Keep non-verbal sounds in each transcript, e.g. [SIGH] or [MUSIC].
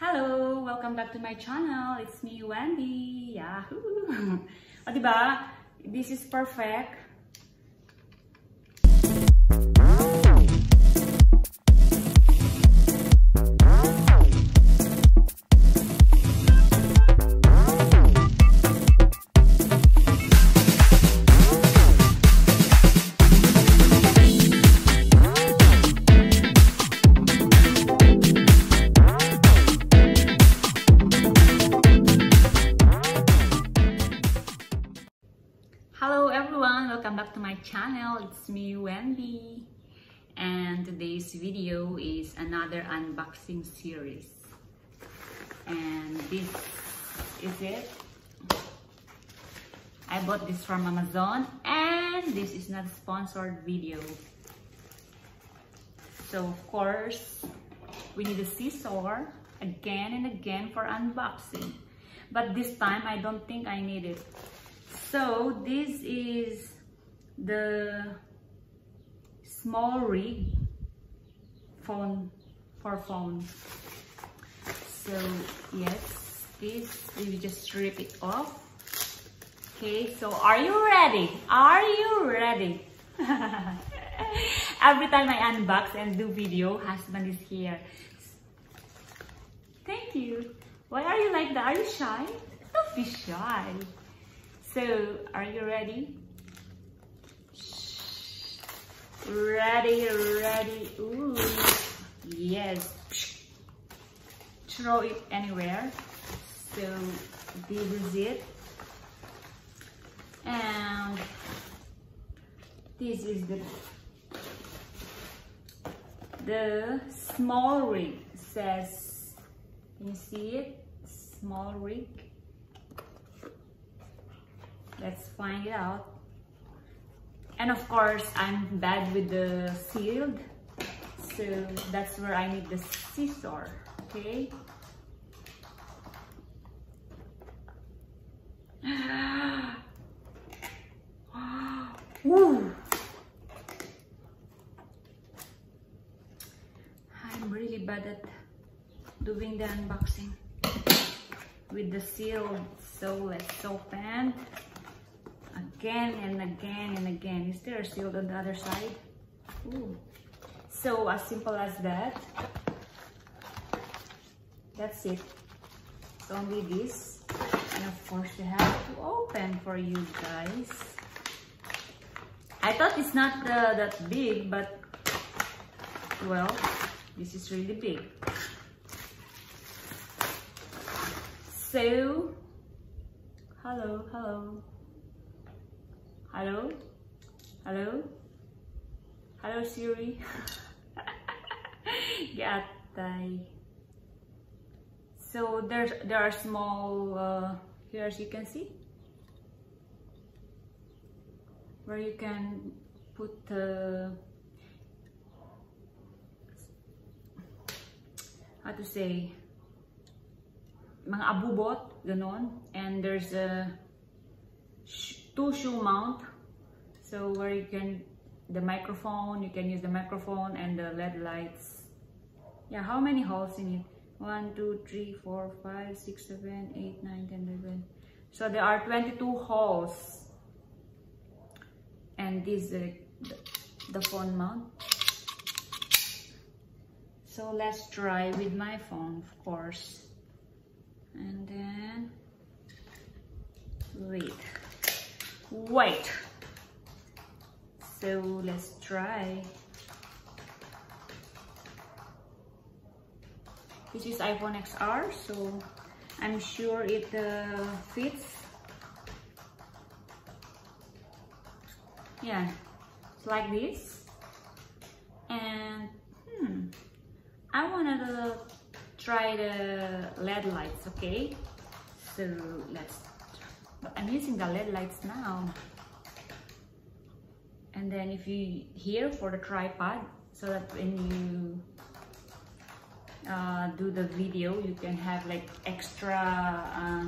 Hello! Welcome back to my channel. It's me, Wendy. Yahoo! [LAUGHS] o, diba? This is perfect. It's me, Wendy. And today's video is another unboxing series. And this is it. I bought this from Amazon and this is not a sponsored video. So of course, we need a scissor again and again for unboxing. But this time, I don't think I need it. So this is the small rig phone for phone. So yes, this we just strip it off. Okay, so are you ready? Are you ready? [LAUGHS] Every time I unbox and do video, husband is here. Thank you. Why are you like that? Are you shy? Don't be shy. So, are you ready? Ready, ready. Ooh, yes. Throw it anywhere. So, this is it. And this is the the small rig says you see it small rig let's find it out and of course i'm bad with the sealed so that's where i need the scissor okay? [GASPS] I'm really bad at doing the unboxing with the sealed so let's open again and again and again. Is there a seal on the other side? Ooh. So as simple as that. That's it. It's only this. And of course you have to open for you guys. I thought it's not uh, that big, but well, this is really big. So, hello, hello. Hello? Hello? Hello Siri? [LAUGHS] Gatay. So there's there are small uh, here as you can see where you can put uh, how to say mga abubot ganon and there's a two shoe mount. So where you can the microphone you can use the microphone and the led lights. Yeah how many holes in it one two three four five six seven eight nine ten eleven. So there are 22 holes. And this is the, the phone mount. So let's try with my phone of course. And then wait wait. So let's try. This is iphone xr so i'm sure it uh, fits. Yeah it's like this. And hmm i wanted to try the led lights okay? So let's I'm using the LED lights now. And then if you here for the tripod, so that when you uh, do the video, you can have like extra uh,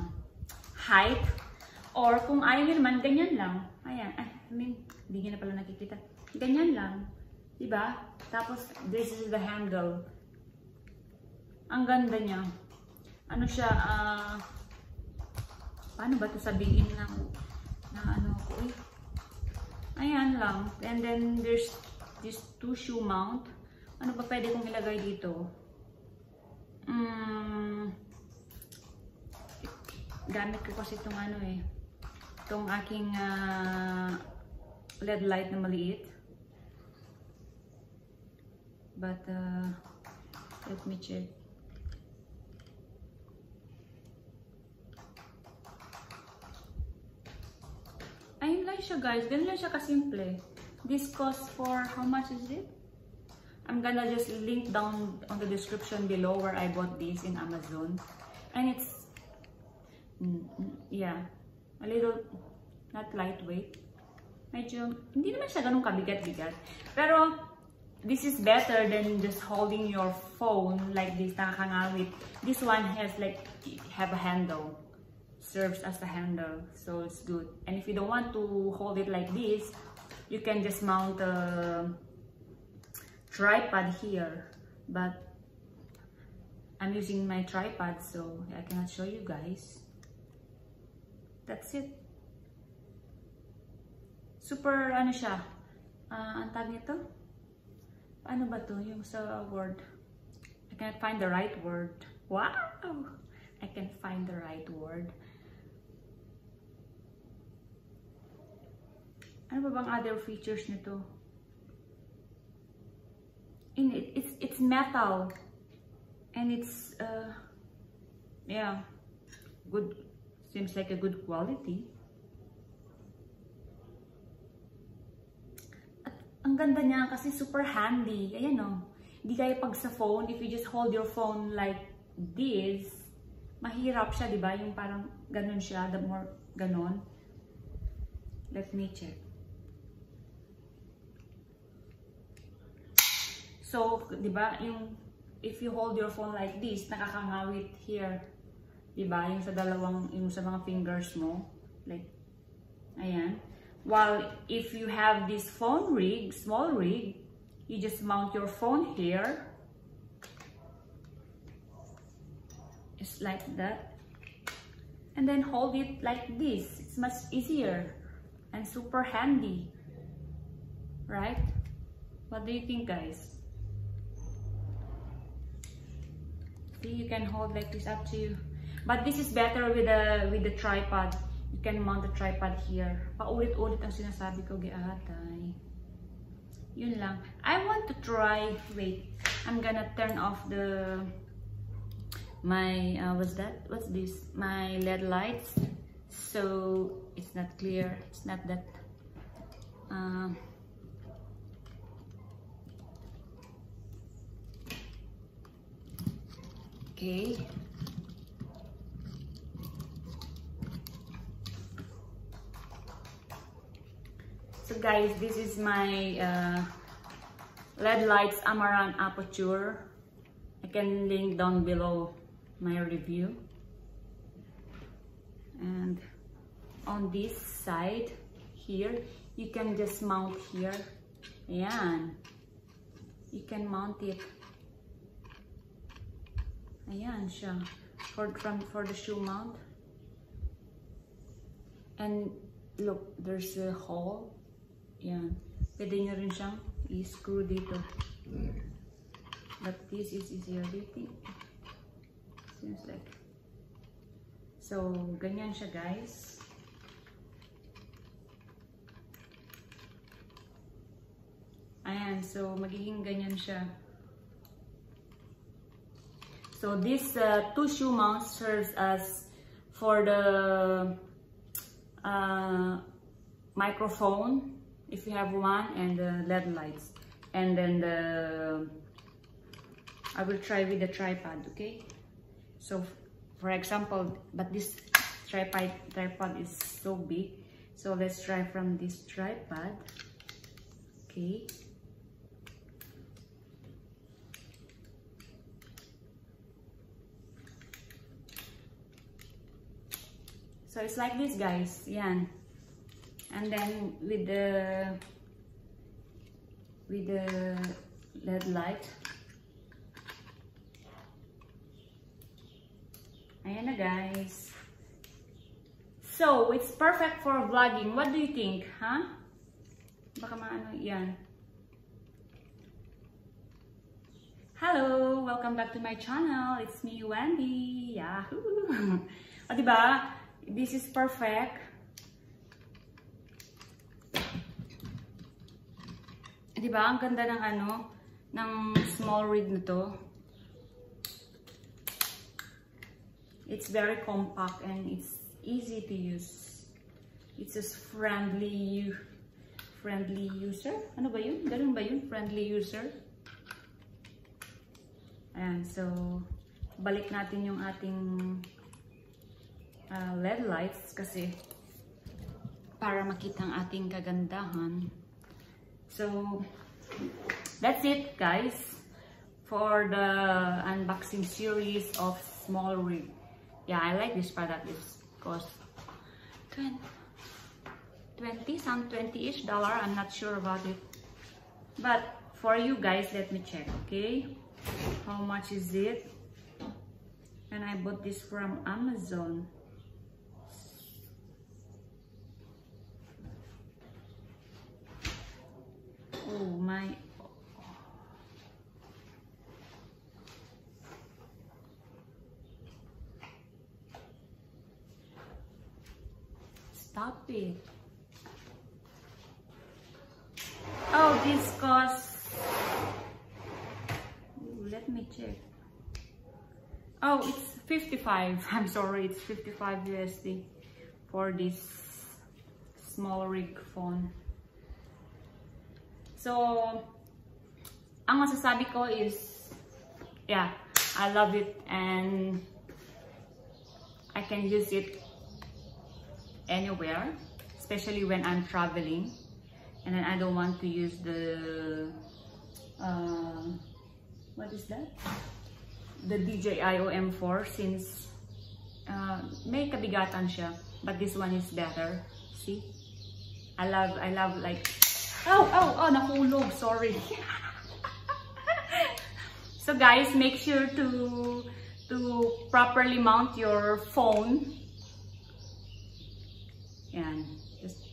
height. Or kung ayaw nyo naman, ganyan lang. Ayan, I mean, hindi nyo na pala nakikita. Ganyan lang. Diba? Tapos, this is the handle. Ang ganda niya. ano siya, ah, paano ba ito sabihin na, na ano ko eh. Ayan lang. And then there's this two shoe mount. Ano ba pwede kong ilagay dito? Mm, gamit ko kasi itong ano eh. Itong aking uh, LED light na maliit. But, uh, let me check. Lang siya guys. Ganun lang siya kasimple. This costs for, how much is it? I'm gonna just link down on the description below where I bought this in Amazon. And it's, mm, mm, yeah, a little, not lightweight. Medyo, hindi naman siya ganun kabigat-bigat. Pero, this is better than just holding your phone like this, nakakangawit. This one has like, have a handle. Serves as a handle, so it's good. And if you don't want to hold it like this, you can just mount a tripod here. But I'm using my tripod, so I cannot show you guys. That's it. Super, ano siya, uh, ang tag nito? Paano ba to? Yung sa word. I can't find the right word. Wow! I can't find the right word. Ano ba bang other features nito? In it, it's it's metal and it's uh yeah, good seems like a good quality. At ang ganda niya kasi super handy. Ayan oh. Hindi kaya pag sa phone, if you just hold your phone like this, mahirap siya, di ba? Yung parang ganun siya, the more ganun. Let me check. So, di ba, yung if you hold your phone like this, nakakangawit here. Di ba? Yung sa dalawang, yung sa mga fingers mo. Like, ayan. While if you have this phone rig, small rig, you just mount your phone here. Just like that. And then hold it like this. It's much easier and super handy. Right? What do you think, guys? See, you can hold like this up to you. But this is better with the with the tripod. You can mount the tripod here. Paulit-ulit ang sinasabi ko, giatay. Yun lang. I want to try, wait, I'm gonna turn off the, my, uh, what's that? What's this? My LED lights. So, it's not clear. It's not that, uh, Okay. So guys, this is my uh, LED lights Amaran Aperture. I can link down below my review. And on this side here, you can just mount here. Ayan. You can mount it Ayan siya. For, from, for the shoe mount. And look, there's a hole. Ayan. Pwede nyo rin siyang i-screw dito. But this is easier. Think? Seems like. So, ganyan siya guys. Ayan. So, magiging ganyan siya. So this uh, two shoe mount serves as for the uh, microphone if you have one and the LED lights. And then the I will try with the tripod okay? So for example but this tripod tripod is so big. So let's try from this tripod okay So it's like this guys, yan. And then with the with the LED light. Ayan na guys. So, it's perfect for vlogging. What do you think? Huh? Baka maano yan. Hello! Welcome back to my channel. It's me, Wendy. Yahoo! [LAUGHS] o, diba? This is perfect. Diba? Ang ganda ng ano, ng small rig na to. It's very compact and it's easy to use. It's a friendly friendly user. Ano ba yun? Ganun ba yun? Friendly user. Ayan, so balik natin yung ating uh, LED lights kasi para makita ang ating kagandahan. So, that's it guys for the unboxing series of small rig. Yeah, I like this product. It's cost 20, 20 some 20-ish dollar. I'm not sure about it. But for you guys, let me check, okay? How much is it? And I bought this from Amazon. Oh my Stop it. Oh, this costs... let me check. Oh, it's 55. [LAUGHS] I'm sorry, it's 55 USD for this small rig phone. So, ang masasabi ko is, yeah, I love it and I can use it anywhere, especially when I'm traveling. And then I don't want to use the, uh, what is that? The DJI OM4 since uh, may kabigatan siya. But this one is better. See? I love, I love like, oh, oh, oh, nahulog. Sorry. [LAUGHS] so guys, make sure to, to properly mount your phone yan. Just,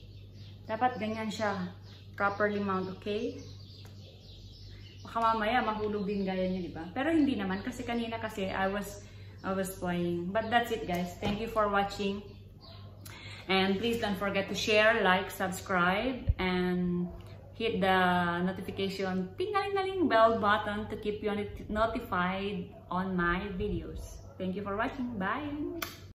dapat ganyan siya. Properly mount, okay? Baka mamaya mahulog din gaya niya, di ba? Pero hindi naman kasi kanina kasi I was I was playing. But that's it guys. Thank you for watching. And please don't forget to share, like, subscribe, and hit the notification ting-a-ling-a-ling bell button to keep you notified on my videos. Thank you for watching. Bye!